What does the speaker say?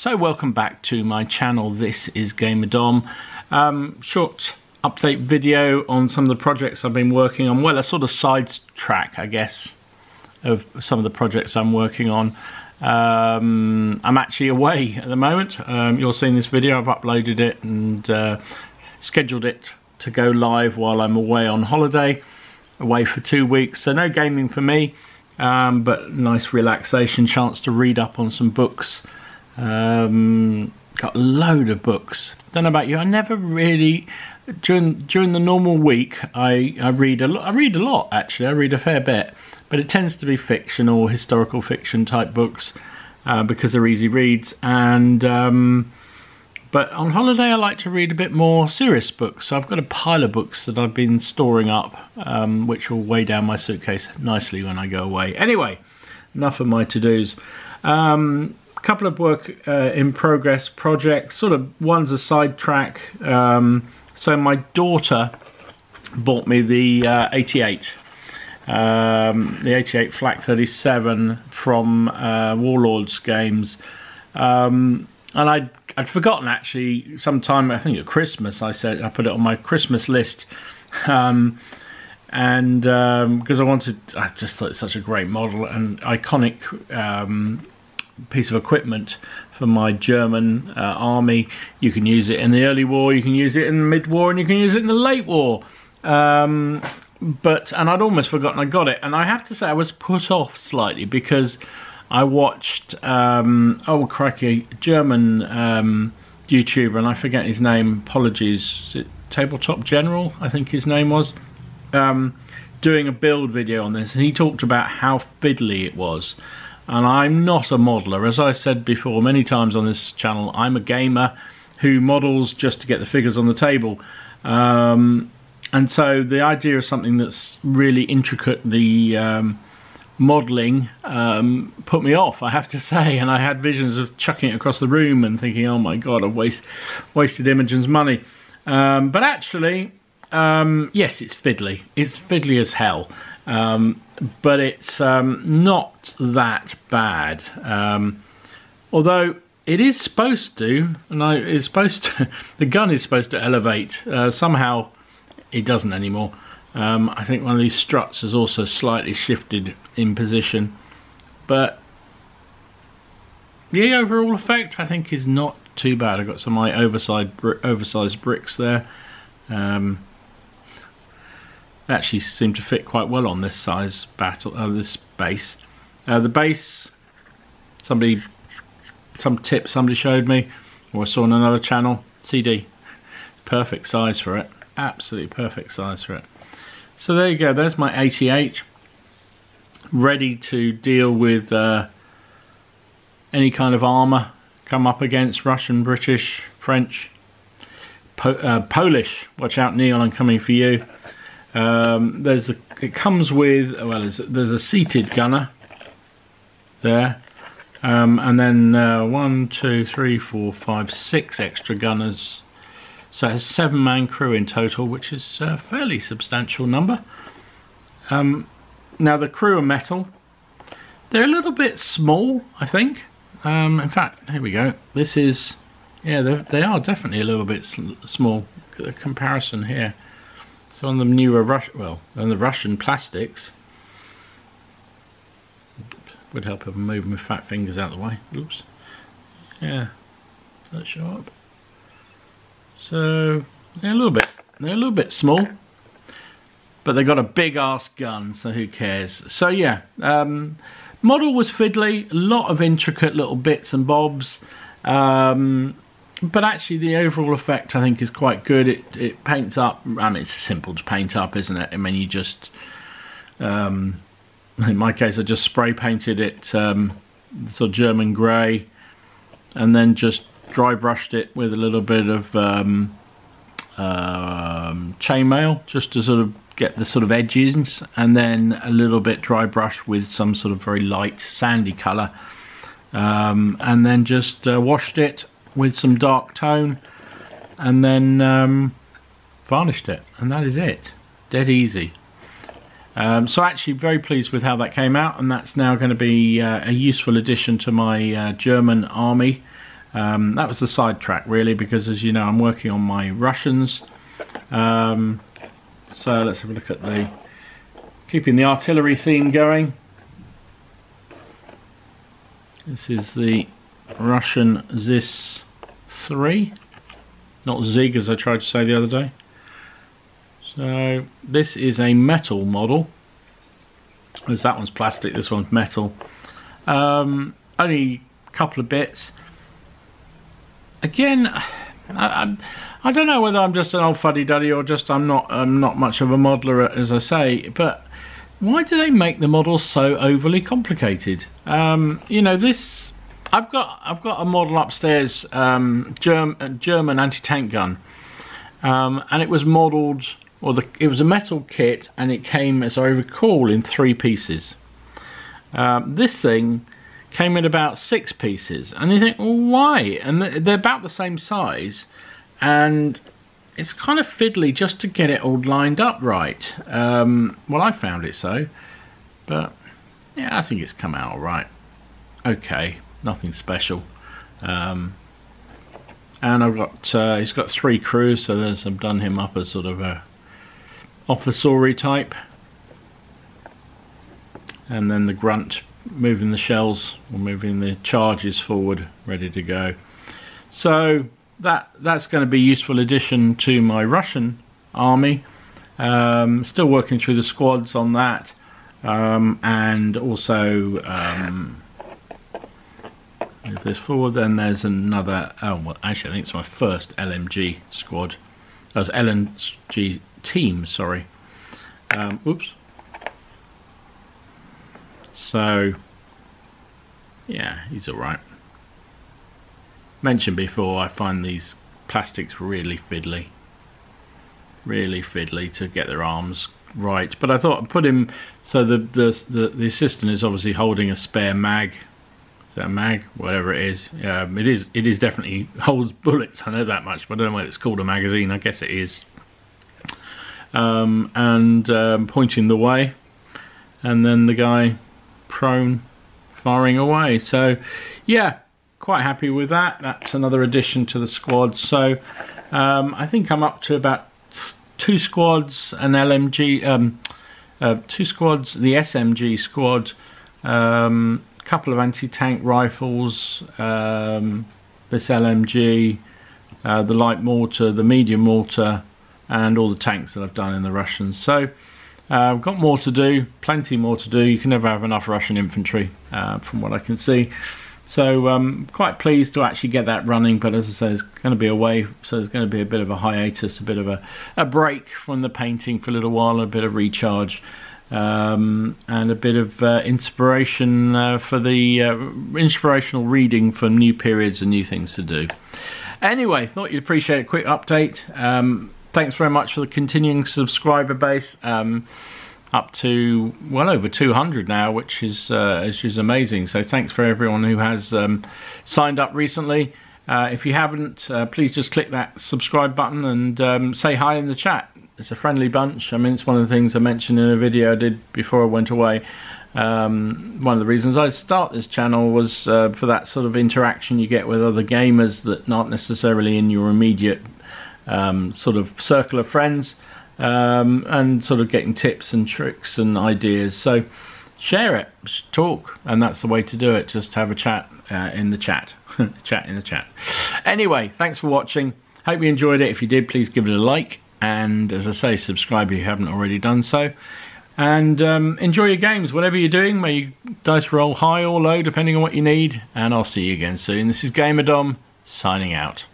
So welcome back to my channel, this is Gamer Dom. Um, short update video on some of the projects I've been working on. Well, a sort of side track, I guess, of some of the projects I'm working on. Um, I'm actually away at the moment. Um, you're seeing this video, I've uploaded it and uh, scheduled it to go live while I'm away on holiday, away for two weeks. So no gaming for me, um, but nice relaxation, chance to read up on some books um, got a load of books. Don't know about you. I never really during during the normal week. I I read a lot. I read a lot actually. I read a fair bit, but it tends to be fiction or historical fiction type books uh, because they're easy reads. And um, but on holiday, I like to read a bit more serious books. So I've got a pile of books that I've been storing up, um, which will weigh down my suitcase nicely when I go away. Anyway, enough of my to dos. Um, couple of work uh, in progress projects. Sort of one's a sidetrack. Um, so my daughter bought me the uh, 88, um, the 88 Flak 37 from uh, Warlords Games, um, and I'd I'd forgotten actually. Sometime I think at Christmas, I said I put it on my Christmas list. Um, and because um, I wanted, I just thought it's such a great model and iconic um, piece of equipment for my German uh, army. You can use it in the early war, you can use it in the mid-war, and you can use it in the late war. Um, but and I'd almost forgotten I got it, and I have to say I was put off slightly because I watched um, oh crikey German um, YouTuber, and I forget his name. Apologies, Tabletop General, I think his name was. Um, doing a build video on this and he talked about how fiddly it was and I'm not a modeler. As I said before many times on this channel, I'm a gamer who models just to get the figures on the table. Um, and so the idea of something that's really intricate, the um, modelling, um, put me off, I have to say. And I had visions of chucking it across the room and thinking, oh my god, I've waste, wasted Imogen's money. Um, but actually, um, yes, it's fiddly. It's fiddly as hell. Um, but it's um, not that bad. Um, although it is supposed to, and I, it's supposed to, the gun is supposed to elevate. Uh, somehow it doesn't anymore. Um, I think one of these struts has also slightly shifted in position, but the overall effect I think is not too bad. I've got some my oversized, oversized bricks there. Um, actually seem to fit quite well on this size battle uh, this base. Uh, the base somebody some tip somebody showed me or I saw on another channel CD perfect size for it. Absolutely perfect size for it. So there you go. There's my 88 ready to deal with uh, any kind of armor come up against Russian British French po uh, Polish. Watch out Neil I'm coming for you um, there's a, it comes with well, there's, there's a seated gunner there, um, and then uh, one, two, three, four, five, six extra gunners. So it has seven-man crew in total, which is a fairly substantial number. Um, now the crew are metal. They're a little bit small, I think. Um, in fact, here we go. This is, yeah, they are definitely a little bit small. A comparison here. So on the newer Rus well, on the Russian plastics, would help if I move my fat fingers out of the way. Oops. Yeah, that show up. So they're a little bit, they're a little bit small, but they got a big ass gun, so who cares? So yeah, um, model was fiddly, a lot of intricate little bits and bobs. Um, but actually the overall effect I think is quite good. It it paints up. I mean, it's simple to paint up, isn't it? I mean, you just um, in my case, I just spray painted it um, sort of German grey, and then just dry brushed it with a little bit of um, um, chainmail just to sort of get the sort of edges, and then a little bit dry brush with some sort of very light sandy colour. Um, and then just uh, washed it with some dark tone and then um, varnished it and that is it dead easy um, so actually very pleased with how that came out and that's now going to be uh, a useful addition to my uh, German army Um, that was the sidetrack really because as you know I'm working on my Russians. Um, so let's have a look at the keeping the artillery theme going. This is the Russian ZIS 3, not ZIG as I tried to say the other day. So this is a metal model. Whereas that one's plastic, this one's metal. Um, only a couple of bits. Again, I, I, I, don't know whether I'm just an old fuddy-duddy or just I'm not I'm not much of a modeler, as I say. But why do they make the models so overly complicated? Um, you know, this I've got I've got a model upstairs, um, Germ, German anti-tank gun, um, and it was modelled, or the it was a metal kit, and it came, as I recall, in three pieces. Um, this thing came in about six pieces, and you think, well, why? And they're about the same size, and it's kind of fiddly just to get it all lined up right. Um, well, I found it so, but yeah, I think it's come out all right. Okay, nothing special. Um, and I've got uh, he's got three crews, so there's I've done him up as sort of a officery type, and then the grunt moving the shells or moving the charges forward, ready to go. So that that's going to be a useful addition to my Russian army. Um, still working through the squads on that, um, and also um, move this forward. Then there's another. Oh, well, actually, I think it's my first LMG squad. Was LMG team. Sorry. Um, oops. So, yeah, he's all right mentioned before, I find these plastics really fiddly. Really fiddly to get their arms right. But I thought I'd put him so the the the, the assistant is obviously holding a spare mag. A mag? Whatever it is. Um, it is it is definitely holds bullets, I know that much, but I don't know whether it's called a magazine, I guess it is. Um, and um, pointing the way. And then the guy prone firing away. So yeah, quite happy with that. That's another addition to the squad. So um, I think I'm up to about two squads, an LMG, um, uh, two squads, the SMG squad, um, couple of anti-tank rifles, um, this LMG, uh, the light mortar, the medium mortar, and all the tanks that I've done in the Russians. So uh, I've got more to do, plenty more to do. You can never have enough Russian infantry, uh, from what I can see. So um, quite pleased to actually get that running, but as I say, it's going to be away, so there's going to be a bit of a hiatus, a bit of a, a break from the painting for a little while, a bit of recharge, um, and a bit of uh, inspiration uh, for the uh, inspirational reading for new periods and new things to do. Anyway, thought you'd appreciate a quick update. Um, thanks very much for the continuing subscriber base. Um, up to well over 200 now, which is uh, which is amazing. So thanks for everyone who has um, signed up recently. Uh, if you haven't, uh, please just click that subscribe button and um, say hi in the chat. It's a friendly bunch. I mean, it's one of the things I mentioned in a video I did before I went away. Um, one of the reasons I start this channel was uh, for that sort of interaction you get with other gamers that aren't necessarily in your immediate um, sort of circle of friends um, and sort of getting tips and tricks and ideas. So share it, talk, and that's the way to do it. Just have a chat uh, in the chat, chat in the chat. Anyway, thanks for watching. Hope you enjoyed it. If you did, please give it a like, and as I say, subscribe if you haven't already done so. And um, enjoy your games, whatever you're doing. May dice roll high or low, depending on what you need. And I'll see you again soon. This is Gamerdom signing out.